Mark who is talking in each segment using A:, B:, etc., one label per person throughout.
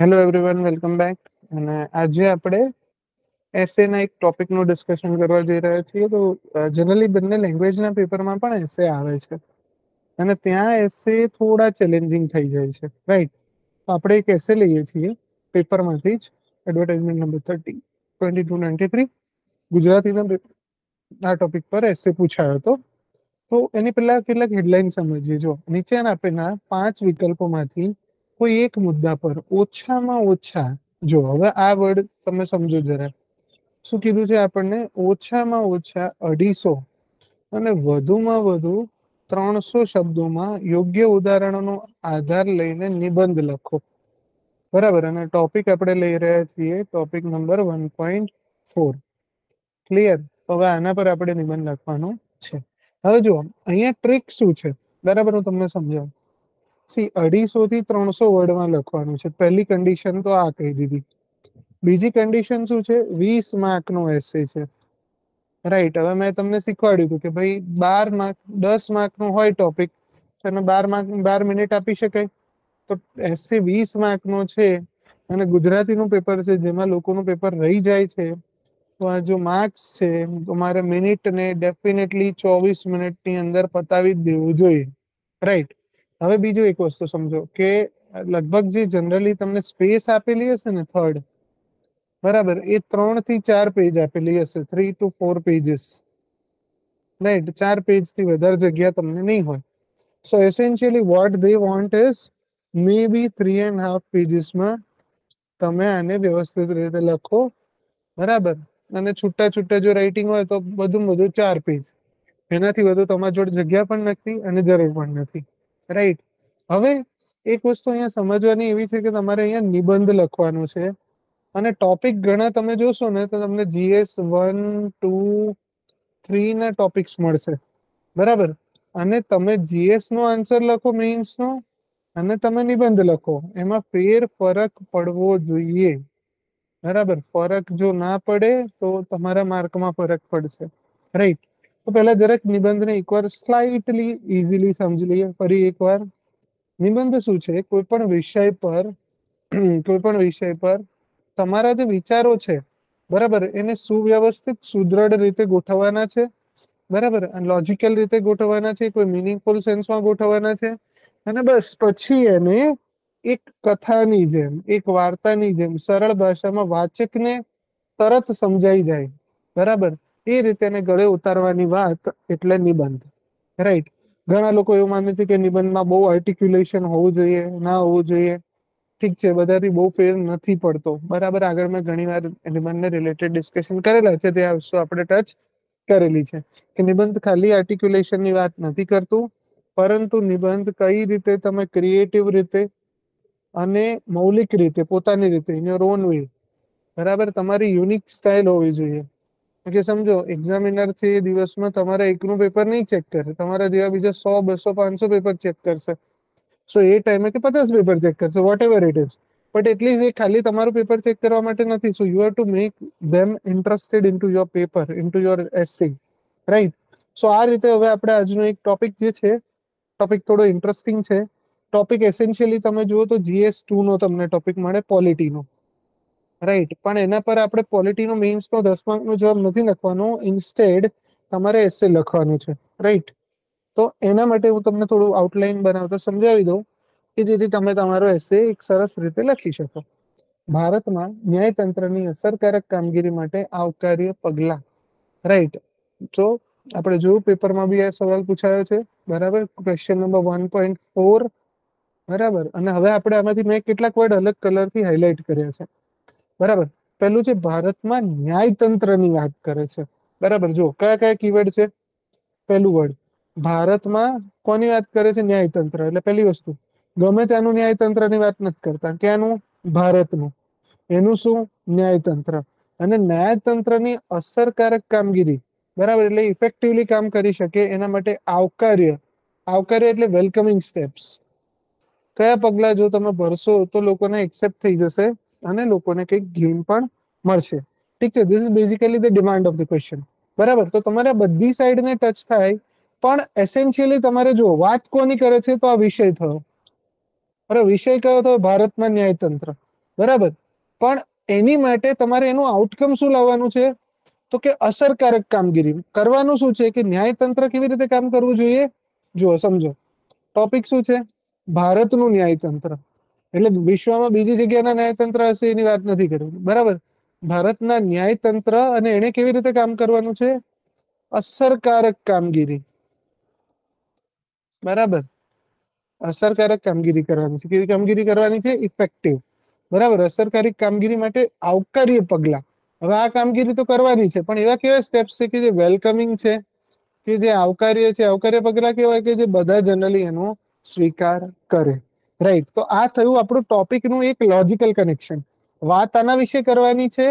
A: Hello everyone welcome back અને આજે આપણે એસે ના એક ટોપિકનું ડિસ્કશન કરવા જઈ રહ્યા છીએ. તો જનરલી બંને લેંગ્વેજના પેપરમાં પણ એસે આવે છે. અને ત્યાં એસે થોડા ચેલેન્જિંગ થઈ જાય છે. રાઈટ તો આપણે એક એસે લઈએ છીએ પેપરમાંથી જ. Advertisement number thirty twenty two ninety three ગુજરાતીના આ ટોપિક પર એસે પૂછાયો હતો. તો એની પહેલા કેટલાક હેડલાઇન સમજીએ. જો નીચે આપેલા પાંચ વિકલ્પોમાંથી કોઈ એક મુદ્દા પર ઓછામાં ઓછા, જો હવે આ વર્ડ તમે સમજો જરા. શું કીધું છે આપણને? ઓછામાં ઓછા અઢીસો અને વધુમાં વધુ ત્રણસો શબ્દોમાં યોગ્ય ઉદાહરણોનો આધાર લઈને નિબંધ લખો. બરાબર, અને ટોપિક આપણે લઈ રહ્યા છીએ topic number one point four clear હવે આના પર આપણે નિબંધ લખવાનો છે. હવે જુઓ, અહીંયા ટ્રીક શું છે? બરાબર હું તમને સમજાવું. સી, અઢીસો થી ત્રણસો વર્ડમાં લખવાનું છે. પહેલી કન્ડિશન તો આ કહી દીધી. બીજી કન્ડિશન શું છે? વીસ માર્ક નો એસે છે. રાઈટ હવે મેં તમને શીખવાડ્યું હતું કે ભાઈ બાર માર્ક દસ માર્કનું હોય ટોપિક અને બાર માર્ક બાર મિનિટ આપી શકાય. તો એસે વીસ માર્ક નો છે, અને ગુજરાતીનું પેપર છે, જેમાં લોકોનું પેપર રહી જાય છે. તો આ જો માર્ક્સ છે, તો મારે મિનિટને ડેફિનેટલી ચોવીસ મિનિટની અંદર પતાવી જ દેવું જોઈએ. રાઈટ હવે બીજું એક વસ્તુ સમજો કે લગભગ જે જનરલી તમને સ્પેસ આપેલી હશે ને થર્ડ બરાબર, એ ત્રણથી ચાર પેજ આપેલી હશે three two four pages right ચાર પેજથી વધારે જગ્યા તમને નહીં હોય. So essentially what they want is maybe three and half પેજીસમાં તમે આને વ્યવસ્થિત રીતે લખો, બરાબર? અને છૂટા છૂટા જો રાઇટિંગ હોય તો બધું બધું ચાર પેજ એનાથી વધુ તમારી જોડે જગ્યા પણ નથી અને જરૂર પણ નથી. રાઈટ હવે એક વસ્તુ અહીંયા સમજવાની એવી છે કે તમારે અહીંયા નિબંધ લખવાનો છે. અને ટોપિક ઘણા તમે જોશો ને તો તમને જીએસ વન ટુ થ્રી ના ટોપિક્સ મળશે. બરાબર? અને તમે જીએસ નો આન્સર લખો મેઇન્સ નો અને તમે નિબંધ લખો. એમાં ફેર ફરક પડવો જોઈએ. બરાબર? ફરક જો ના પડે તો તમારા માર્કમાં ફરક પડશે. રાઈટ તો પહેલા જરાક નિબંધને એકવાર સ્લાઇટલી ઇઝીલી સમજી લઈએ. ફરી એકવાર. નિબંધ શું છે? કોઈ પણ વિષય પર કોઈ પણ વિષય પર તમારા જે વિચારો છે, બરાબર, એને સુવ્યવસ્થિત, સુદ્રઢ રીતે ગોઠવવાના છે. બરાબર લોજિકલ રીતે ગોઠવવાના છે, કોઈ મિનિંગફુલ સેન્સમાં ગોઠવવાના છે. અને બસ, પછી એને એક કથાની જેમ, એક વાર્તાની જેમ સરળ ભાષામાં વાચકને તરત સમજાઈ જાય. બરાબર. એ રીતે એને ગળે ઉતારવાની વાત એટલે નિબંધ રાઈટ ઘણા લોકો એવું માને છે કે નિબંધમાં બહુ આર્ટિક્યુલેશન હોવું જોઈએ, ના હોવું જોઈએ. ઠીક છે, બધાથી બહુ ફેર નથી પડતો. બરાબર, આગળ મેં ઘણી વાર નિબંધને રિલેટેડ ડિસ્કશન કરેલા છે, તે વસ્તુ આપણે ટચ કરેલી છે. કે નિબંધ ખાલી આર્ટિક્યુલેશનની વાત નથી કરતું, પરંતુ નિબંધ કઈ રીતે તમે ક્રિએટિવ રીતે અને મૌલિક રીતે, પોતાની રીતે ઇન યોર ઓન વે બરાબર? તમારી યુનિક સ્ટાઇલ હોવી જોઈએ. કે સમજો એક્ઝામિનર છે એ દિવસમાં તમારા એકનું પેપર નહીં ચેક કરે તમારા જેવા બીજા સો, બસો, પાંચસો પેપર ચેક કરશે. સો એ ટાઈમે કે પચાસ પેપર ચેક કરશે whatever it is but at least એ ખાલી તમારું પેપર ચેક કરવા માટે નથી. So you have to make them interested in to your paper in to your essay right so આ રીતે હવે આપણે આજનો એક ટોપિક જે છે ટોપિક થોડો ઇન્ટરેસ્ટિંગ છે. ટોપિક એસેન્શિયલી તમે જુઓ તો જીએસ ટુ નો તમને ટોપિક મળે પોલિટીનો રાઈટ પણ એના પર આપણે પોલિટીનો મીન્સનો દસ માર્કનો જવાબ નથી લખવાનો. ઇન્સ્ટેડ તમારે એસે લખવાનું છે. રાઈટ તો એના માટે હું તમને થોડું આઉટલાઈન બનાવતો સમજાવી દઉં કે જેથી તમે તમારો એસે એક સરસ રીતે લખી શકો. ભારતમાં ન્યાયતંત્રની અસરકારક કામગીરી માટે આવકાર્ય પગલા. રાઈટ તો આપણે જોયું પેપરમાં બી આ સવાલ પૂછાયો છે, બરાબર? Question number one point four બરાબર? અને હવે આપણે આમાંથી મેં કેટલાક વર્ડ અલગ કલરથી હાઇલાઇટ કર્યા છે. બરાબર. પહેલું છે, ભારતમાં ન્યાયતંત્રની વાત કરે છે. બરાબર જો કયા કયા કીવર્ડ છે? પહેલું વર્ડ ભારતમાં કોની વાત કરે છે? ન્યાયતંત્ર. એટલે પહેલી વસ્તુ, ગમે ત્યાંનું ન્યાયતંત્રની વાત નથી કરતા. ક્યાંનું? ભારતનું. એનું શું? ન્યાયતંત્ર. અને ન્યાયતંત્રની અસરકારક કામગીરી, બરાબર, એટલે ઇફેક્ટિવલી કામ કરી શકે એના માટે આવકાર્ય. આવકાર્ય એટલે વેલકમિંગ સ્ટેપ્સ કયા પગલા જો તમે ભરશો તો લોકોને એક્સેપ્ટ થઈ જશે. અને લોકોને કંઈક ગેઇન પણ મળશે. ઠીક છે? This is basically the demand of the question બરાબર? તો તમારે બધી સાઈડને ટચ થાય, પણ એસેન્શિયલી તમારે જો વાત કોની કરે છે તો આ વિષય થયો. બરાબર વિષય કયો થયો? ભારતમાં ન્યાયતંત્ર. બરાબર? પણ એની માટે તમારે એનું આઉટકમ શું લાવવાનું છે? તો કે અસરકારક કામગીરી. કરવાનું શું છે કે ન્યાયતંત્ર કેવી રીતે કામ કરવું જોઈએ? જુઓ, સમજો. ટોપિક શું છે? ભારતનું ન્યાયતંત્ર. એટલે વિશ્વમાં બીજી જગ્યાના ન્યાયતંત્ર હશે એની વાત નથી કરવી બરાબર? ભારતના ન્યાયતંત્ર અને એને કેવી રીતે કામ કરવાનું છે? અસરકારક કામગીરી. બરાબર? અસરકારક કામગીરી કરવાની છે. કેવી કામગીરી કરવાની છે? ઇફેક્ટિવ બરાબર? અસરકારક કામગીરી માટે આવકાર્ય પગલા. હવે આ કામગીરી તો કરવાની છે, પણ એવા કેવા સ્ટેપ્સ છે કે જે વેલકમિંગ છે, કે જે આવકાર્ય છે? આવકાર્ય પગલા કેવાય કે જે બધા જનરલી એનો સ્વીકાર કરે? રાઈટ તો આ થયું આપણું ટોપિકનું એક લોજિકલ કનેક્શન વાત આના વિશે કરવાની છે.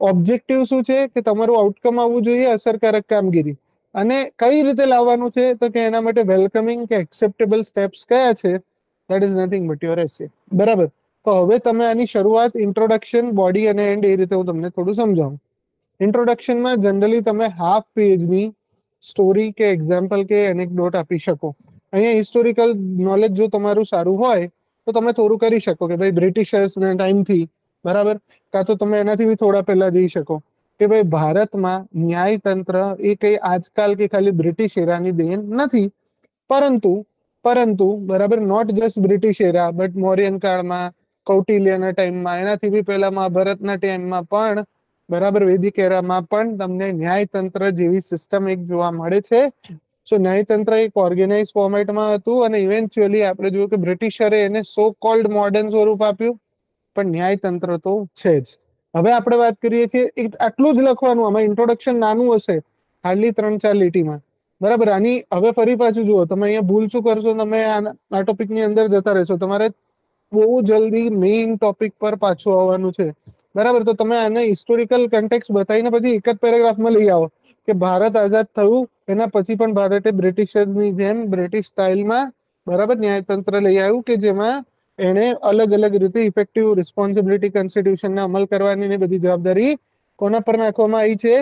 A: ઓબ્જેક્ટિવ શું છે? કે તમારું આઉટકમ આવવું જોઈએ, અસરકારક કામગીરી. અને કઈ રીતે લાવવાનું છે? તો કે એના માટે વેલકમિંગ કે એક્સેપ્ટેબલ સ્ટેપ્સ કયા છે? That is nothing but your essay બરાબર? તો હવે તમે આની શરૂઆત ઇન્ટ્રોડક્શન બોડી અને એન્ડ એ રીતે હું તમને થોડું સમજાવું. ઇન્ટ્રોડક્શનમાં જનરલી તમે હાફ પેજની સ્ટોરી કે એક્ઝામ્પલ કે એનેક્ડોટ આપી શકો. અહીંયા હિસ્ટોરિકલ નોલેજ જો તમારું સારું હોય, તો તમે થોડું કરી શકો કે ભાઈ બ્રિટિશર્સના ટાઈમથી, બરાબર? કાં તો તમે એનાથી બી થોડા પહેલા જઈ શકો. કે ભાઈ ભારતમાં ન્યાયતંત્ર એ કઈ આજકાલ કે ખાલી બ્રિટિશ એરાની દેન નથી. પરંતુ પરંતુ, બરાબર not just British era but Mauryan કાળમાં, કૌટિલ્યના ટાઈમમાં, એનાથી બી પહેલા મહાભારતના ટાઈમમાં પણ, બરાબર, વેદિક એરામાં પણ તમને ન્યાયતંત્ર જેવી સિસ્ટમ એક જોવા મળે છે. સો ન્યાયતંત્ર એક ઓર્ગેનાઇઝ ફોર્મેટમાં હતું અને ઇવેન્ચ્યુઅલી આપણે જોયું કે બ્રિટિશરે એને સો કોલ્ડ મોડર્ન સ્વરૂપ આપ્યું. પણ ન્યાયતંત્ર તો છે જ. હવે આપણે વાત કરીએ છીએ આટલું જ લખવાનું, આમાં ઇન્ટ્રોડક્શન નાનું હશે હાર્ડલી ત્રણ ચાર લીટીમાં. બરાબર, આની હવે ફરી પાછું જુઓ, તમે અહીંયા ભૂલ શું કરશો, તમે આ ટોપિકની અંદર જતા રહેશો. તમારે બહુ જલ્દી મેઇન ટોપિક પર પાછું આવવાનું છે. બરાબર, તો તમે આને હિસ્ટોરિકલ કન્ટેક્સ બતાવીને પછી એક જ પેરેગ્રાફમાં લઈ આવો કે ભારત આઝાદ થયું એના પછી પણ ભારતે બ્રિટિશરની જેમ બ્રિટિશ સ્ટાઇલમાં બરાબર ન્યાયતંત્ર લઈ આવ્યું કે જેમાં એણે અલગ અલગ રીતે ઇફેક્ટિવ રિસ્પોન્સિબિલિટી કોન્સ્ટિટ્યુશનના અમલ કરવાની ને બધી જવાબદારી કોના પર નાખવામાં આવી છે?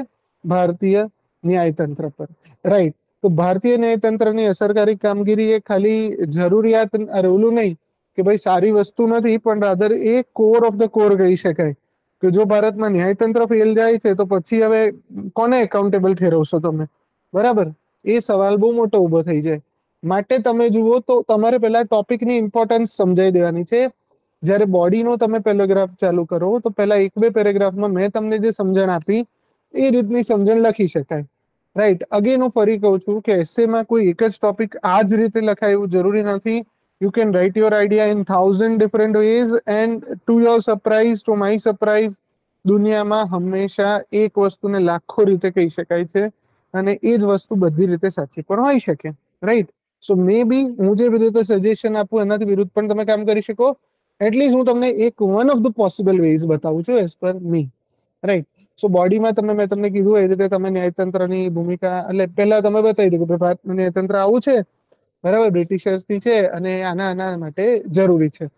A: ભારતીય ન્યાયતંત્ર પર. રાઈટ તો ભારતીય ન્યાયતંત્રની અસરકારી કામગીરી એ ખાલી જરૂરિયાત ઓલું નહીં કે ભાઈ સારી વસ્તુ નથી, પણ રાધર એ કોર ઓફ ધ કોર કહી શકાય. કે જો ભારતમાં ન્યાયતંત્ર ફેલ જાય છે, તો પછી હવે કોને એકાઉન્ટેબલ ઠેરવશો તમે? બરાબર? એ સવાલ બહુ મોટો ઊભો થઈ જાય. માટે તમે જુઓ તો તમારે પહેલા ટોપિકની ઇમ્પોર્ટન્સ સમજાઈ દેવાની છે. જ્યારે બોડીનો તમે પેરેગ્રાફ ચાલુ કરો, તો પહેલા એક બે પેરેગ્રાફમાં મેં તમને જે સમજણ આપી, એ રીતની સમજણ લખી શકાય. રાઈટ અગેન હું ફરી કહું છું કે એસેમાં કોઈ એક જ ટોપિક આ જ રીતે લખાય એવું જરૂરી નથી. You can write your idea in thousand different ways and to your surprise to my surprise દુનિયામાં હંમેશા એક વસ્તુને લાખો રીતે કહી શકાય છે. અને એ જ વસ્તુ બધી રીતે સાચી. પણ હોઈ શકે રાઈટ સો મે બી હું જે રીતે સજેશન આપું એનાથી વિરુદ્ધ પણ તમે કામ કરી શકો. એટલીસ્ટ હું તમને એક one of the possible ways બતાવું છું એઝ પર મી રાઈટ સો બોડીમાં તમે, મેં તમને કીધું એ રીતે તમે ન્યાયતંત્રની ભૂમિકા, એટલે પહેલા તમે બતાવી દીધું કે ભારત ન્યાયતંત્ર આવું છે, બરાબર? બ્રિટિશર્સથી છે અને આના આના માટે જરૂરી છે.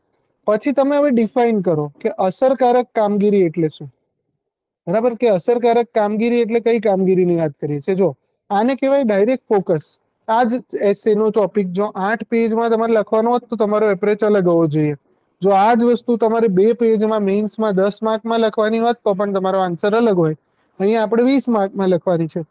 A: પછી તમે હવે ડિફાઇન કરો કે અસરકારક કામગીરી એટલે શું? બરાબર? કે અસરકારક કામગીરી એટલે કઈ કામગીરીની વાત કરીએ છીએ? જો, આને કહેવાય ડાયરેક્ટ ફોકસ આ જ એસેનો ટોપિક જો આઠ પેજમાં તમારે લખવાનો હોત તો તમારો એપ્રેચ અલગ હોવો જોઈએ. જો આ જ વસ્તુ તમારે બે પેજમાં મેઇન્સમાં દસ માર્કમાં લખવાની હોત તો પણ તમારો આન્સર અલગ હોય. અહીંયા આપણે વીસ માર્કમાં લખવાની છે.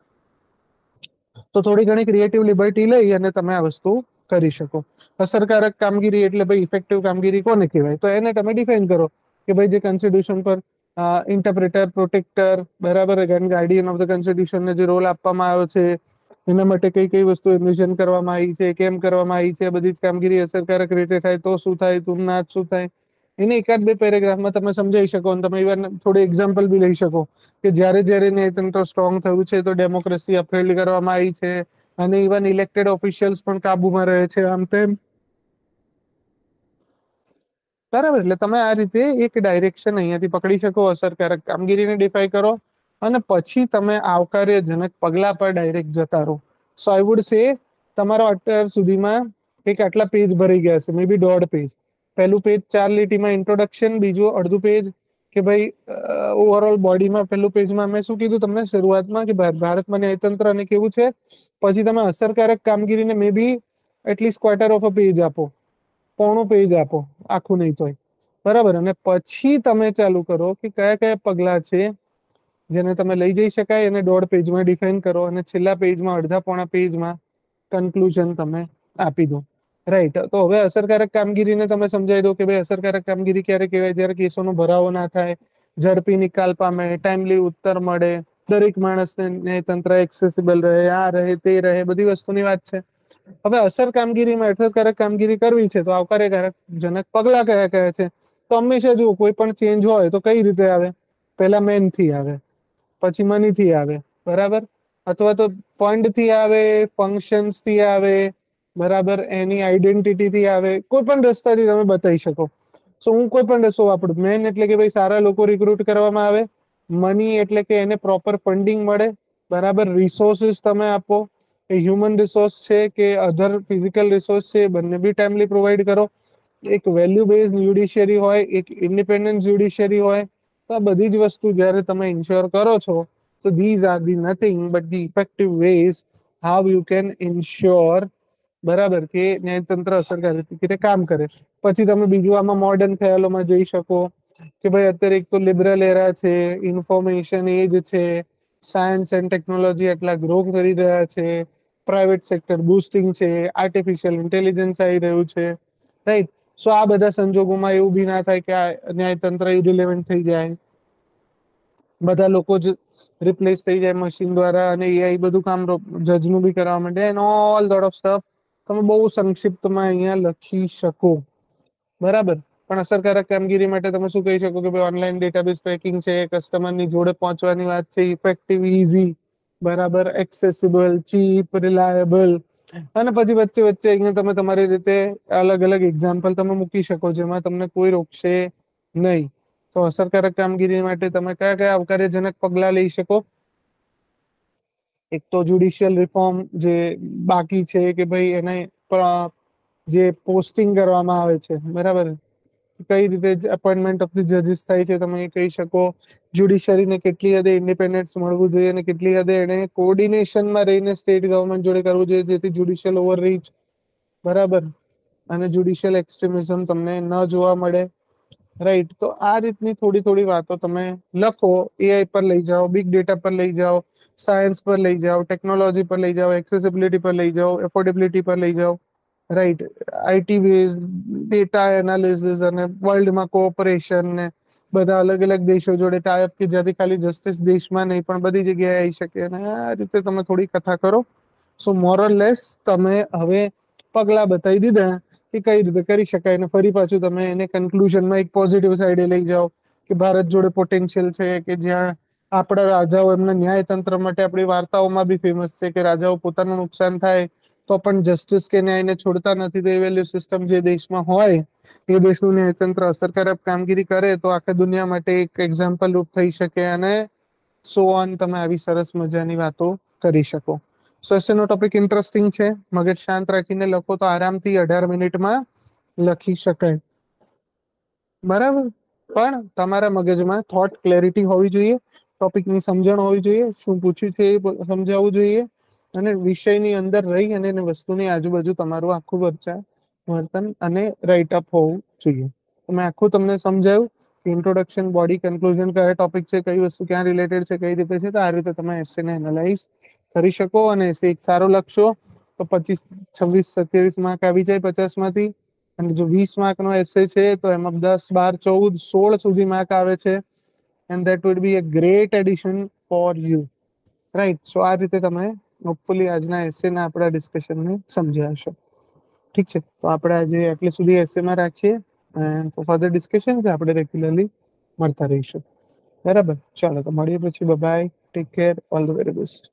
A: તો થોડી ઘણી ક્રિએટિવ લિબર્ટી લઈ અને તમે આ વસ્તુ કરી શકો. અસરકારક કામગીરી એટલે ભાઈ ઇફેક્ટિવ કામગીરી કોને કહેવાય? તો એને તમે ડિફાઇન કરો કે ભાઈ જે કોન્સ્ટિટ્યુશન પર ઇન્ટરપ્રેટર પ્રોટેક્ટર બરાબર ગાર્ડિયન ઓફ ધ કોન્સ્ટિટ્યુશનને જે રોલ આપવામાં આવ્યો છે, એના માટે કઈ કઈ વસ્તુ એન્વિઝન કરવામાં આવી છે, કેમ કરવામાં આવી છે બધી જ કામગીરી અસરકારક રીતે થાય તો શું થાય તું ના શું થાય? એને એકાદ બે પેરેગ્રાફમાં તમે સમજાવી શકો અને તમે ઇવન થોડી એક્ઝામ્પલ બી લઈ શકો કે જ્યારે જ્યારે ન્યાયતંત્ર સ્ટ્રોંગ થયું છે તો ડેમોક્રેસી અપહેલ્ડ કરવામાં આવી છે અને ઇવન ઇલેક્ટેડ ઓફિશિયલ્સ પણ કાબુમાં રહે છે આમ તેમ. બરાબર, એટલે તમે આ રીતે એક ડાયરેક્શન અહીંયાથી પકડી શકો અસરકારક કામગીરીને ડિફાઈ કરો અને પછી તમે આવકાર્યજનક પગલા પર ડાયરેક્ટ જતા રહો. સો આઈ વુડ સે તમારો અત્યાર સુધીમાં એક આટલા પેજ ભરી ગયા છે મે બી દોઢ પેજ પહેલું પેજ ચાર લીટીમાં ઇન્ટ્રોડક્શન બીજું અડધું પેજ કે ભાઈ ઓવરઓલ બોડીમાં પહેલું પેજમાં મેં શું કીધું તમને શરૂઆતમાં કે ભારતમાં ન્યાયતંત્ર અને કેવું છે? પછી તમે અસરકારક કામગીરીને maybe at least quarter of a page આપો. પોણું પેજ આપો, આખું નહીં તોય. બરાબર? અને પછી તમે ચાલુ કરો કે કયા કયા પગલા છે જેને તમે લઈ જઈ શકાય અને દોઢ પેજમાં ડિફાઇન કરો અને છેલ્લા પેજમાં અડધા પોણા પેજમાં કન્ક્લુઝન તમે આપી દો. રાઈટ તો હવે અસરકારક કામગીરીને તમે સમજાવી દો કે ભાઈ અસરકારક કામગીરી ક્યારે કહેવાય? જ્યારે કેસોનો ભરાવો ના થાય, ઝડપી નિકાલ પામે ટાઈમલી ઉત્તર મળે, દરેક માણસને ન્યાયતંત્ર એક્સેસિબલ રહે, આ રહે, તે રહે, બધી વસ્તુની વાત છે. હવે અસર કામગીરીમાં અસરકારક કામગીરી કરવી છે, તો આવકાર્યકારક જનક પગલા કયા કયા છે? તો હંમેશા જુઓ, કોઈ પણ ચેન્જ હોય તો કઈ રીતે આવે? પહેલા મેનથી આવે, પછી મની થી આવે, બરાબર? અથવા તો ફંડથી આવે ફંક્શન્સથી આવે, બરાબર? એની આઈડેન્ટિટી થી આવે, કોઈ પણ રસ્તાથી તમે બતાવી શકો. સો હું કોઈ પણ રસ્તો વાપરું મેન એટલે કે ભાઈ સારા લોકો રિક્રુટ કરવામાં આવે મની એટલે કે એને પ્રોપર ફંડિંગ મળે, બરાબર? રિસોર્સિસ તમે આપો એ હ્યુમન રિસોર્સ છે કે અધર ફિઝિકલ રિસોર્સ છે બંને બી ટાઈમલી પ્રોવાઈડ કરો. એક વેલ્યુ બેઝ જ્યુડિશિયરી હોય, એક ઇન્ડિપેન્ડન્ટ જ્યુડિશિયરી હોય, તો આ બધી જ વસ્તુ જ્યારે તમે ઇન્શ્યોર કરો છો, તો these are the nothing but the effective ways how you can ensure બરાબર, કે ન્યાયતંત્ર અસરકારક રીતે કામ કરે. પછી તમે બીજું આમાં મોડર્ન ખ્યાલોમાં જઈ શકો, કે ભાઈ અત્યારે એક તો લિબરલ એરા છે ઇન્ફોર્મેશન એજ છે સાયન્સ એન્ડ ટેકનોલોજી એટલા ગ્રો કરી રહ્યા છે પ્રાઇવેટ સેક્ટર બુસ્ટિંગ છે આર્ટિફિશિયલ ઇન્ટેલિજન્સ આવી રહ્યું છે રાઈટ સો આ બધા સંજોગોમાં એવું બી ના થાય કે આ ન્યાયતંત્ર ઇરિલેવન્ટ થઈ જાય. બધા લોકો જ રિપ્લેસ થઈ જાય મશીન દ્વારા અને એઆઈ બધું કામ જજનું બી કરવા માટે and all lot of stuff તમે બહુ સંક્ષિપ્તમાં અહીંયા લખી શકો. બરાબર? પણ અસરકારક કામગીરી માટે તમે શું કહી શકો કે ભાઈ ઓનલાઈન ડેટાબેઝ ટ્રેકિંગ છે કસ્ટમરની જોડે પહોંચવાની વાત છે ઇફેક્ટિવ ઇઝી બરાબર એક્સેસિબલ ચીપ રિલાયબલ અને પછી વચ્ચે વચ્ચે અહીંયા તમે તમારી રીતે અલગ અલગ એક્ઝામ્પલ તમે મૂકી શકો જેમાં તમને કોઈ રોકશે નહીં. તો અસરકારક કામગીરી માટે તમે કયા કયા આવકાર્યજનક પગલા લઈ શકો? એક તો જ્યુડિશિયલ રિફોર્મ જે બાકી છે કે ભાઈ એને જે પોસ્ટિંગ કરવામાં આવે છે, બરાબર? કઈ રીતે અપોઇન્ટમેન્ટ ઓફ ધી જજીસ થાય છે તમે કહી શકો. જ્યુડિશિયરીને કેટલી હદે ઇન્ડિપેન્ડન્સ મળવું જોઈએ અને કેટલી હદે એને કોર્ડિનેશનમાં રહીને સ્ટેટ ગવર્મેન્ટ જોડે કરવું જોઈએ જેથી જ્યુડિશિયલ ઓવરરીચ બરાબર અને જ્યુડિશિયલ એક્સ્ટ્રીમિઝમ તમને ન જોવા મળે. રાઈટ તો આ રીતની થોડી થોડી વાતો તમે લખો. એઆઈ પર લઈ જાઓ બિગ ડેટા પર લઈ જાઓ સાયન્સ પર લઈ જાઓ ટેકનોલોજી પર લઈ જાઓ એક્સેસિબિલિટી પર લઈ જાઓ એફોર્ડેબિલિટી પર લઈ જાઓ. Right IT base data analysis અને વર્લ્ડમાં કોઓપરેશન ને બધા અલગ અલગ દેશો જોડે ટાઈપ કે જ્યાંથી ખાલી જસ્ટિસ દેશમાં નહીં, પણ બધી જગ્યાએ આવી શકે અને આ રીતે તમે થોડી કથા કરો. સો મોરલ લેસ તમે હવે પગલા બતાવી દીધા કે કઈ રીતે કરી શકાય અને ફરી પાછું તમે એને કન્ક્લુઝનમાં એક પોઝિટિવ સાઈડે લઈ જાઓ કે ભારત જોડે પોટેન્શિયલ છે કે જ્યાં આપણા રાજાઓ એમના ન્યાયતંત્ર માટે આપણી વાર્તાઓમાં બી ફેમસ છે કે રાજાઓ પોતાનું નુકસાન થાય તો પણ જસ્ટિસ કે ન્યાયને છોડતા નથી તો એ વેલ્યુ સિસ્ટમ જે દેશમાં હોય, એ દેશનું ન્યાયતંત્ર અસરકારક કામગીરી કરે તો આખા દુનિયા માટે એક એક્ઝામ્પલ રૂપ થઈ શકે અને સો ઓન તમે આવી સરસ મજાની વાતો કરી શકો. સ્વસ્યનો ટોપિક ઇન્ટરેસ્ટિંગ છે. મગજ શાંત રાખીને લખો તો આરામથી અઢાર મિનિટમાં લખી શકાય. બરાબર? પણ તમારા મગજમાં થોટ ક્લેરિટી હોવી જોઈએ ટોપિકની સમજણ હોવી જોઈએ, શું પૂછ્યું છે એ સમજાવવું જોઈએ અને વિષયની અંદર રહી અને વસ્તુની આજુબાજુ તમારું આખું વર્ચા, વર્તન અને રાઇટ અપ હોવું જોઈએ. મેં આખું તમને સમજાયું ઇન્ટ્રોડક્શન બોડી કન્ક્લુઝન કયા ટોપિક છે, કઈ વસ્તુ ક્યાં રિલેટેડ છે, કઈ રીતે છે, તો આ રીતે તમે એસેને એનાલાઇઝ કરી શકો અને એસે એક સારો લખશો. તો પચીસ, છવ્વીસ, સત્યાવીસ માર્ક આવી જાય પચાસમાંથી અને જો વીસ માર્ક નો એસે છે, તો એમાં દસ, બાર, ચૌદ, સોળ સુધી માર્ક આવે છે. And that would be a great addition for you right so આ રીતે તમે હોપફુલી આજના એસેના આપણા ડિસ્કશનને સમજ્યા હશો ઠીક છે. તો આપણે આજે એટલે સુધી એસેમાં રાખીએ એન્ડ ફર્ધર ડિસ્કશન આપણે રેગ્યુલરલી મળતા રહીશું. બરાબર? ચાલો તો મળીએ પછી. Bye take care all the very best